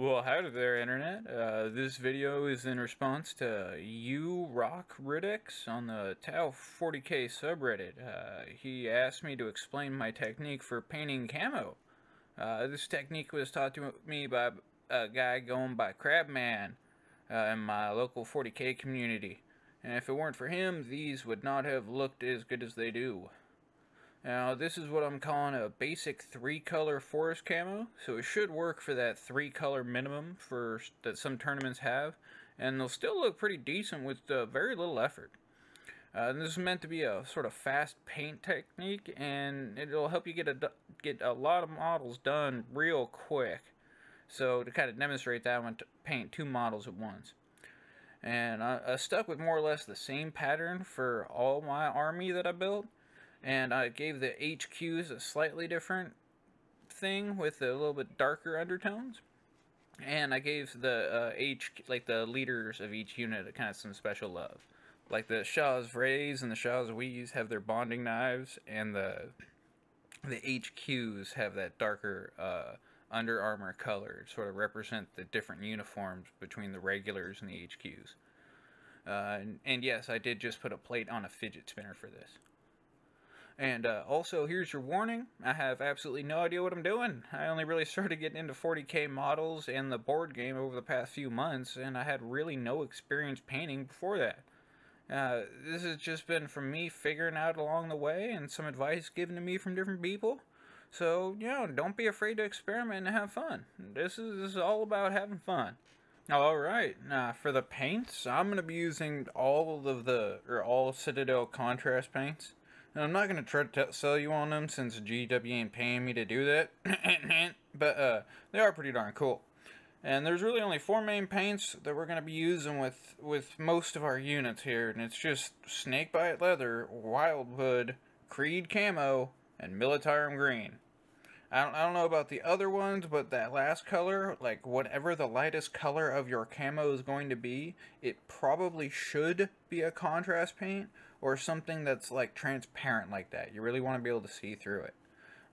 Well, howdy there, Internet. Uh, this video is in response to U Rock Ridix on the Tau 40k subreddit. Uh, he asked me to explain my technique for painting camo. Uh, this technique was taught to me by a guy going by Crabman uh, in my local 40k community. And if it weren't for him, these would not have looked as good as they do. Now, this is what I'm calling a basic three-color forest camo, so it should work for that three-color minimum for that some tournaments have, and they'll still look pretty decent with uh, very little effort. Uh, this is meant to be a sort of fast paint technique, and it'll help you get a get a lot of models done real quick. So to kind of demonstrate that, I went to paint two models at once. And I, I stuck with more or less the same pattern for all my army that I built and I gave the HQs a slightly different thing with a little bit darker undertones. And I gave the uh, H, like the leaders of each unit, kind of some special love. Like the Shas'vres and the Shas'uis have their bonding knives, and the the HQs have that darker uh, under armor color, sort of represent the different uniforms between the regulars and the HQs. Uh, and, and yes, I did just put a plate on a fidget spinner for this. And uh, also, here's your warning. I have absolutely no idea what I'm doing. I only really started getting into 40k models and the board game over the past few months, and I had really no experience painting before that. Uh, this has just been from me figuring out along the way and some advice given to me from different people. So, you know, don't be afraid to experiment and have fun. This is, this is all about having fun. Alright, now for the paints, I'm going to be using all of the, or all Citadel contrast paints. And I'm not going to try to sell you on them since GW ain't paying me to do that. but uh, they are pretty darn cool. And there's really only four main paints that we're going to be using with, with most of our units here. And it's just Snakebite Leather, Wildwood, Creed Camo, and Militarum Green. I don't, I don't know about the other ones, but that last color, like whatever the lightest color of your camo is going to be, it probably should be a contrast paint or something that's like transparent like that. You really want to be able to see through it.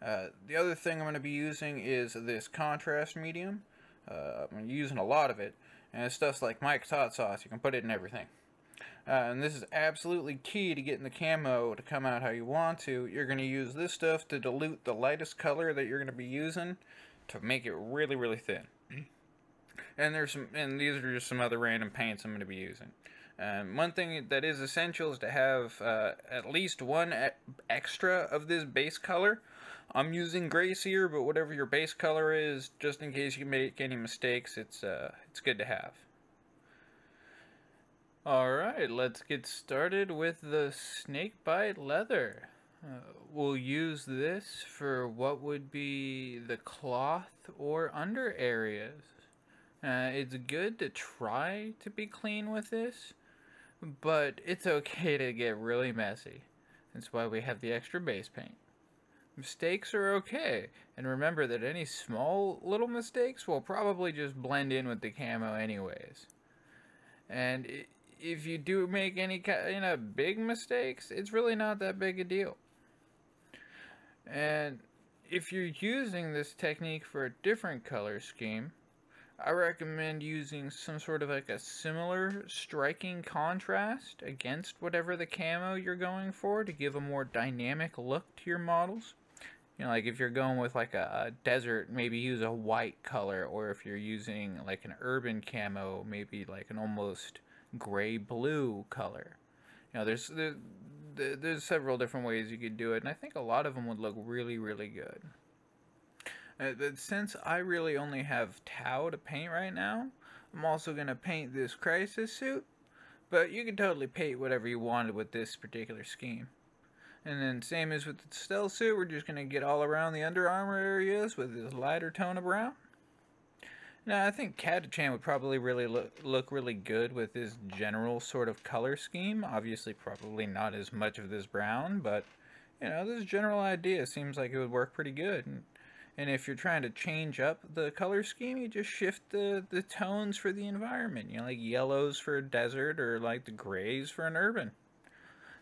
Uh, the other thing I'm going to be using is this contrast medium. Uh, I'm using a lot of it, and it's stuff like Mike's Hot Sauce. You can put it in everything. Uh, and this is absolutely key to getting the camo to come out how you want to. You're going to use this stuff to dilute the lightest color that you're going to be using to make it really, really thin. And there's some, and these are just some other random paints I'm going to be using. Um, one thing that is essential is to have uh, at least one e extra of this base color. I'm using Grey here, but whatever your base color is, just in case you make any mistakes, it's uh, it's good to have. Alright, let's get started with the snakebite leather. Uh, we'll use this for what would be the cloth or under areas. Uh, it's good to try to be clean with this, but it's okay to get really messy. That's why we have the extra base paint. Mistakes are okay, and remember that any small little mistakes will probably just blend in with the camo anyways. And if you do make any kind of big mistakes, it's really not that big a deal. And if you're using this technique for a different color scheme, I recommend using some sort of like a similar striking contrast against whatever the camo you're going for to give a more dynamic look to your models. You know, like if you're going with like a, a desert, maybe use a white color, or if you're using like an urban camo, maybe like an almost gray blue color. You know, there's there, there's several different ways you could do it, and I think a lot of them would look really, really good. Uh, since I really only have Tau to paint right now, I'm also going to paint this Crisis suit, but you can totally paint whatever you wanted with this particular scheme. And then same as with the stealth suit, we're just going to get all around the under armor areas with this lighter tone of brown. Now, I think Catachan would probably really look, look really good with this general sort of color scheme. Obviously, probably not as much of this brown, but, you know, this general idea seems like it would work pretty good. And, if you're trying to change up the color scheme, you just shift the, the tones for the environment. You know, like yellows for a desert or like the grays for an urban.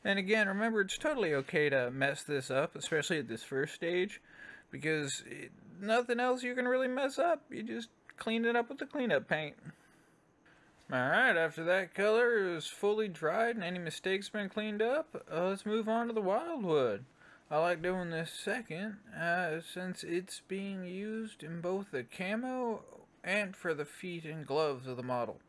And again, remember, it's totally okay to mess this up, especially at this first stage, because it, nothing else you can really mess up. You just clean it up with the cleanup paint. Alright, after that color is fully dried and any mistakes been cleaned up, uh, let's move on to the wildwood. I like doing this second, uh, since it's being used in both the camo and for the feet and gloves of the model.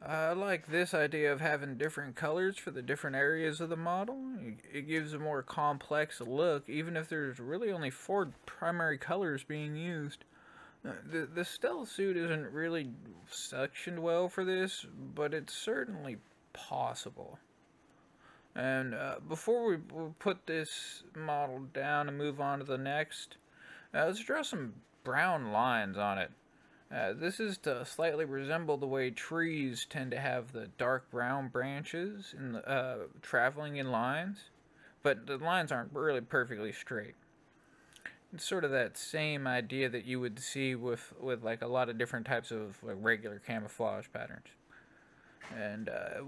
I like this idea of having different colors for the different areas of the model. It gives a more complex look, even if there's really only four primary colors being used. Uh, the, the stealth suit isn't really sectioned well for this, but it's certainly possible. And uh, before we put this model down and move on to the next, uh, let's draw some brown lines on it. Uh, this is to slightly resemble the way trees tend to have the dark brown branches in the, uh, traveling in lines, but the lines aren't really perfectly straight. It's sort of that same idea that you would see with, with like a lot of different types of like, regular camouflage patterns. And uh,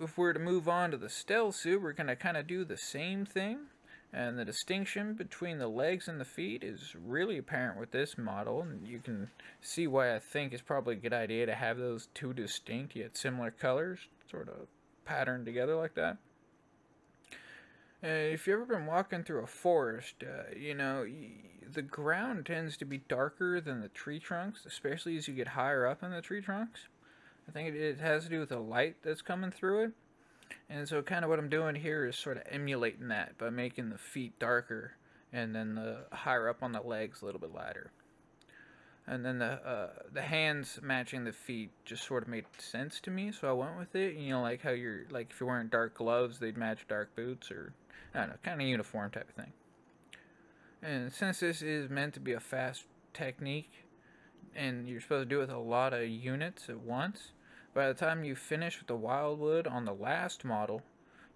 if we're to move on to the stealth suit, we're going to kind of do the same thing, and the distinction between the legs and the feet is really apparent with this model. And you can see why I think it's probably a good idea to have those two distinct yet similar colors sort of patterned together like that. Uh, if you've ever been walking through a forest, uh, you know, the ground tends to be darker than the tree trunks, especially as you get higher up in the tree trunks. I think it has to do with the light that's coming through it. And so kind of what I'm doing here is sort of emulating that by making the feet darker and then the higher up on the legs a little bit lighter. And then the uh, the hands matching the feet just sort of made sense to me, so I went with it. You know, like how you're like if you're wearing dark gloves, they'd match dark boots, or I don't know, kind of uniform type of thing. And since this is meant to be a fast technique, and you're supposed to do it with a lot of units at once, by the time you finish with the wildwood on the last model,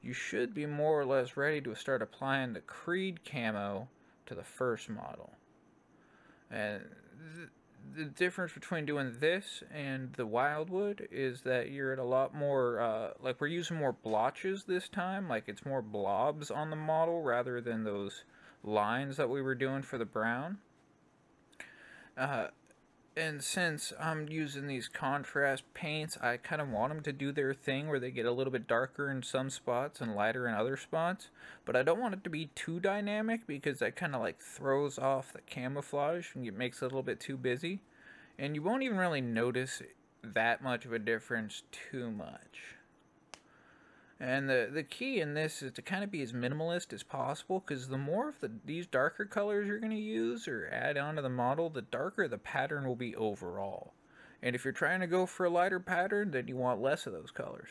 you should be more or less ready to start applying the Creed camo to the first model. And th the difference between doing this and the wildwood is that you're at a lot more, uh, like we're using more blotches this time, like it's more blobs on the model rather than those lines that we were doing for the brown. Uh, and since I'm using these contrast paints, I kind of want them to do their thing where they get a little bit darker in some spots and lighter in other spots. But I don't want it to be too dynamic because that kind of like throws off the camouflage and it makes it a little bit too busy. And you won't even really notice that much of a difference too much. And the, the key in this is to kind of be as minimalist as possible because the more of the, these darker colors you're going to use or add onto the model, the darker the pattern will be overall. And if you're trying to go for a lighter pattern, then you want less of those colors.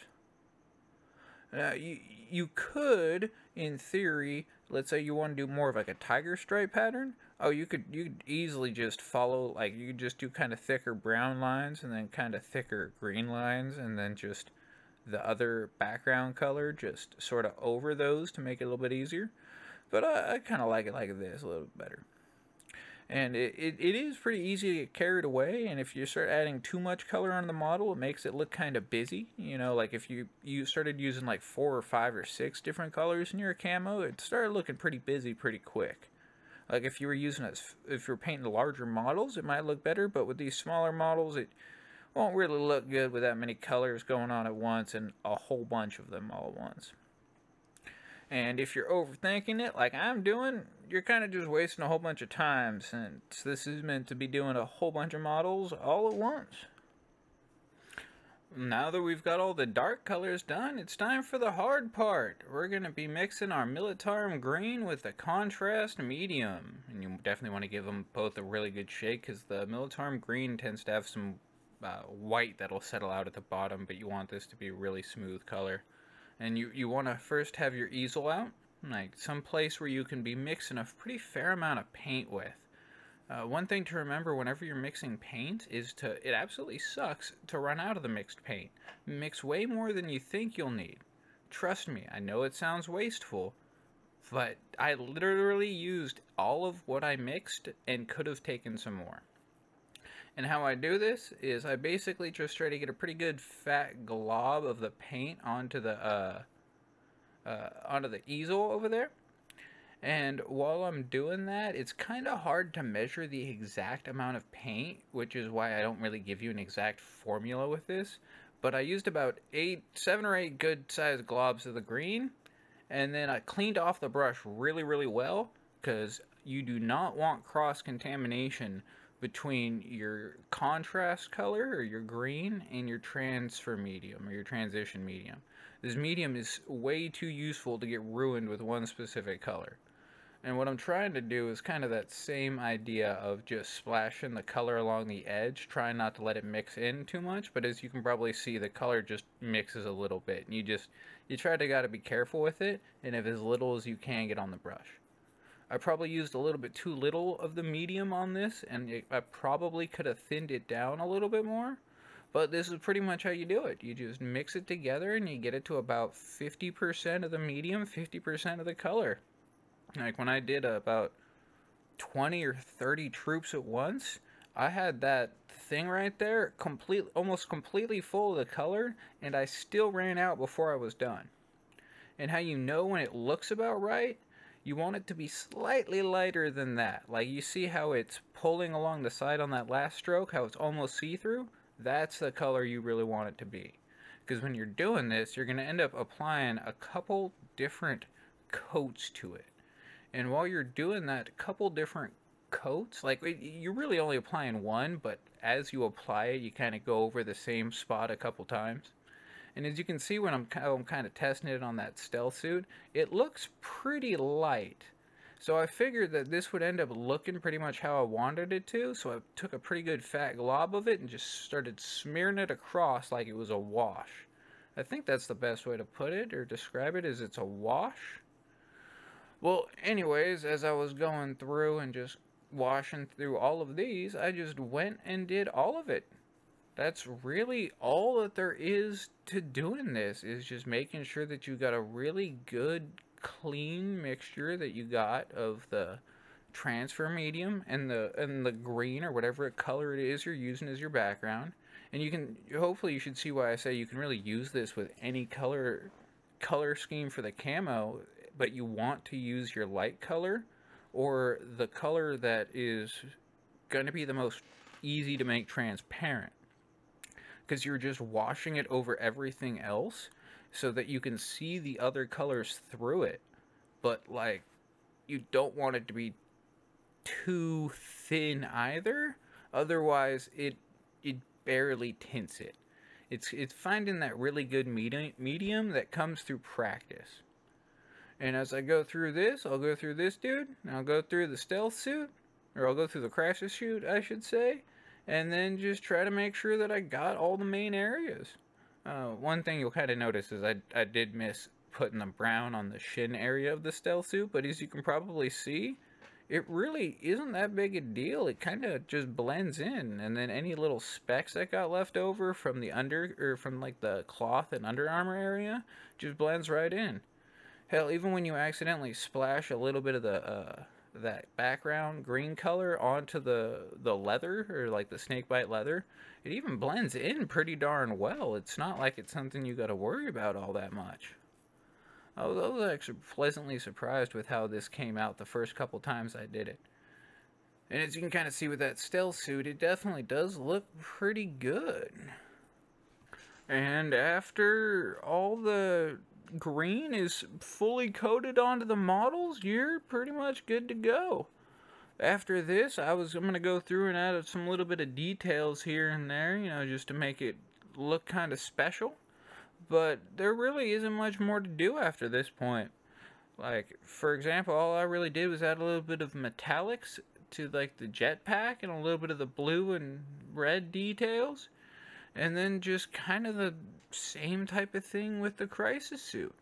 Now, you, you could, in theory, let's say you want to do more of like a tiger stripe pattern. Oh, you could you could easily just follow, like, you could just do kind of thicker brown lines and then kind of thicker green lines and then just the other background color just sort of over those to make it a little bit easier. But I, I kind of like it like this a little bit better. And it, it, it is pretty easy to get carried away, and if you start adding too much color on the model, it makes it look kind of busy. You know, like if you, you started using like four or five or six different colors in your camo, it started looking pretty busy pretty quick. Like if you were using it, if you're painting larger models, it might look better, but with these smaller models, it won't really look good with that many colors going on at once and a whole bunch of them all at once. And if you're overthinking it, like I'm doing, you're kind of just wasting a whole bunch of time since this is meant to be doing a whole bunch of models all at once. Now that we've got all the dark colors done, it's time for the hard part. We're going to be mixing our Militarum green with the contrast medium. And you definitely want to give them both a really good shake because the Militarum green tends to have some uh, white that'll settle out at the bottom, but you want this to be a really smooth color. And you, you want to first have your easel out, like some place where you can be mixing a pretty fair amount of paint with. Uh, one thing to remember whenever you're mixing paint is to, it absolutely sucks to run out of the mixed paint. Mix way more than you think you'll need. Trust me, I know it sounds wasteful, but I literally used all of what I mixed and could have taken some more. And how I do this is I basically just try to get a pretty good fat glob of the paint onto the uh, uh, onto the easel over there. And while I'm doing that, it's kind of hard to measure the exact amount of paint, which is why I don't really give you an exact formula with this. But I used about eight, seven or eight good sized globs of the green, and then I cleaned off the brush really, really well, because you do not want cross contamination between your contrast color or your green and your transfer medium or your transition medium. This medium is way too useful to get ruined with one specific color. And what I'm trying to do is kind of that same idea of just splashing the color along the edge, trying not to let it mix in too much, but as you can probably see, the color just mixes a little bit. And you just, you try to gotta be careful with it, and if as little as you can get on the brush. I probably used a little bit too little of the medium on this, and it, I probably could have thinned it down a little bit more. But this is pretty much how you do it. You just mix it together and you get it to about 50% of the medium, 50% of the color. Like when I did about 20 or 30 troops at once, I had that thing right there complete almost completely full of the color and I still ran out before I was done. And how you know when it looks about right, you want it to be slightly lighter than that. Like you see how it's pulling along the side on that last stroke, how it's almost see-through? That's the color you really want it to be. Because when you're doing this, you're going to end up applying a couple different coats to it. And while you're doing that, couple different coats, like you're really only applying one, but as you apply it, you kind of go over the same spot a couple times. And as you can see when I'm, I'm kind of testing it on that stealth suit, it looks pretty light. So I figured that this would end up looking pretty much how I wanted it to, so I took a pretty good fat glob of it and just started smearing it across like it was a wash. I think that's the best way to put it or describe it is it's a wash. Well, anyways, as I was going through and just washing through all of these, I just went and did all of it. That's really all that there is to doing this, is just making sure that you got a really good, clean mixture that you got of the transfer medium and the and the green or whatever color it is you're using as your background. And you can hopefully you should see why I say you can really use this with any color color scheme for the camo but you want to use your light color or the color that is going to be the most easy to make transparent because you're just washing it over everything else so that you can see the other colors through it. But like you don't want it to be too thin either. Otherwise it it barely tints it. It's it's finding that really good medium medium that comes through practice. And as I go through this, I'll go through this dude, and I'll go through the stealth suit, or I'll go through the crisis suit, I should say, and then just try to make sure that I got all the main areas. Uh, one thing you'll kind of notice is I, I did miss putting the brown on the shin area of the stealth suit, but as you can probably see, it really isn't that big a deal. It kind of just blends in, and then any little specks that got left over from the under, or from like the cloth and Under Armour area, just blends right in. Hell, even when you accidentally splash a little bit of the uh, that background green color onto the the leather or like the snakebite leather, it even blends in pretty darn well. It's not like it's something you got to worry about all that much. I was, I was actually pleasantly surprised with how this came out the first couple times I did it. And as you can kind of see with that stealth suit, it definitely does look pretty good. And after all the green is fully coated onto the models, you're pretty much good to go. After this, I was I'm gonna go through and add some little bit of details here and there, you know, just to make it look kind of special. But there really isn't much more to do after this point. Like, for example, all I really did was add a little bit of metallics to like the jetpack and a little bit of the blue and red details. And then just kind of the same type of thing with the crisis suit.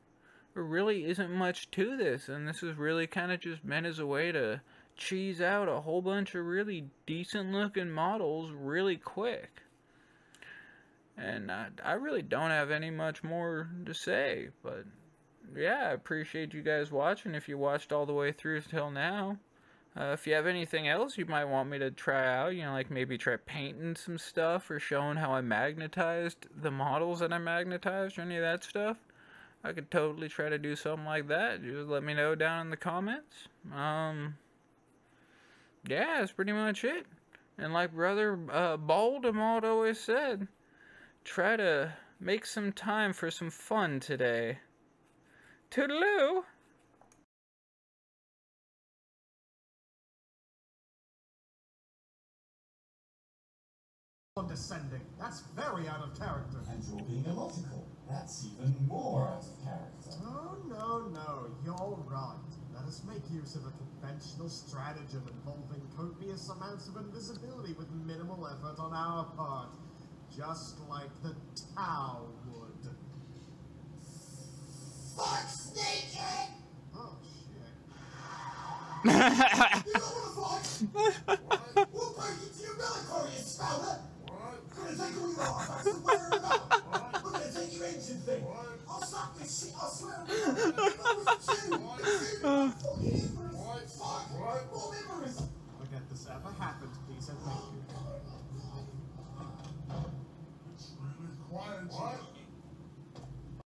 There really isn't much to this, and this is really kind of just meant as a way to cheese out a whole bunch of really decent looking models really quick. And I, I really don't have any much more to say, but yeah, I appreciate you guys watching if you watched all the way through till now. Uh, if you have anything else you might want me to try out, you know, like maybe try painting some stuff or showing how I magnetized the models that I magnetized or any of that stuff, I could totally try to do something like that. Just let me know down in the comments. Um, yeah, that's pretty much it. And like brother uh, Voldemort always said, try to make some time for some fun today. Toodaloo! Condescending. That's very out of character. And you're being illogical. That's even more out of character. No, no, no. You're right. Let us make use of a conventional stratagem involving copious amounts of invisibility with minimal effort on our part. Just like the Tau would. Fuck Snake Oh, shit. We're gonna take all your artifacts and wear them out! We're gonna take ancient thing! I'll stop this shit, I swear to God!